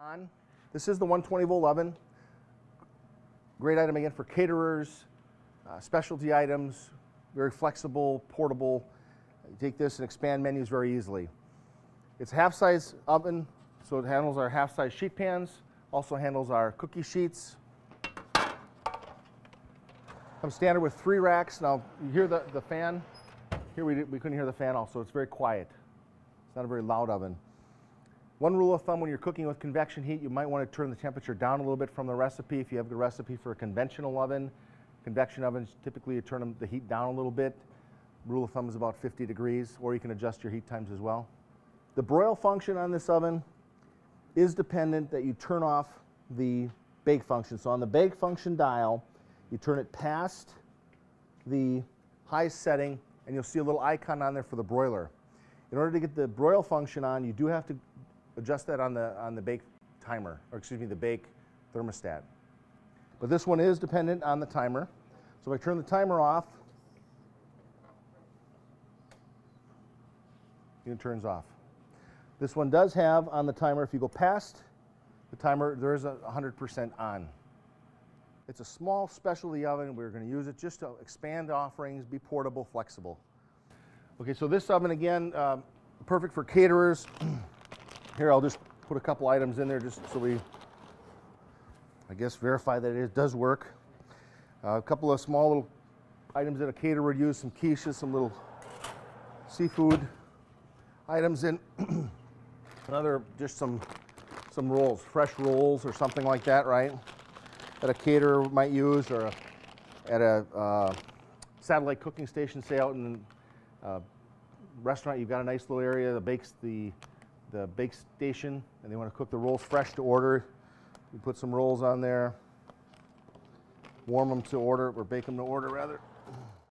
On. This is the 120 volt oven. Great item again for caterers, uh, specialty items, very flexible, portable. You take this and expand menus very easily. It's half size oven, so it handles our half size sheet pans, also handles our cookie sheets. Comes standard with three racks. Now, you hear the, the fan? Here we, we couldn't hear the fan also. It's very quiet. It's not a very loud oven. One rule of thumb when you're cooking with convection heat, you might want to turn the temperature down a little bit from the recipe. If you have the recipe for a conventional oven, convection ovens, typically you turn the heat down a little bit. Rule of thumb is about 50 degrees, or you can adjust your heat times as well. The broil function on this oven is dependent that you turn off the bake function. So on the bake function dial, you turn it past the high setting, and you'll see a little icon on there for the broiler. In order to get the broil function on, you do have to adjust that on the, on the bake timer, or excuse me, the bake thermostat. But this one is dependent on the timer. So if I turn the timer off, it turns off. This one does have on the timer, if you go past the timer, there is a 100% on. It's a small specialty oven. We're going to use it just to expand offerings, be portable, flexible. Okay, so this oven again, um, perfect for caterers. Here, I'll just put a couple items in there just so we, I guess, verify that it does work. Uh, a couple of small little items that a caterer would use, some quiches, some little seafood items in. Another, just some, some rolls, fresh rolls or something like that, right? That a caterer might use or a, at a uh, satellite cooking station, say out in a uh, restaurant, you've got a nice little area that bakes the the bake station and they want to cook the rolls fresh to order, you put some rolls on there, warm them to order, or bake them to order rather.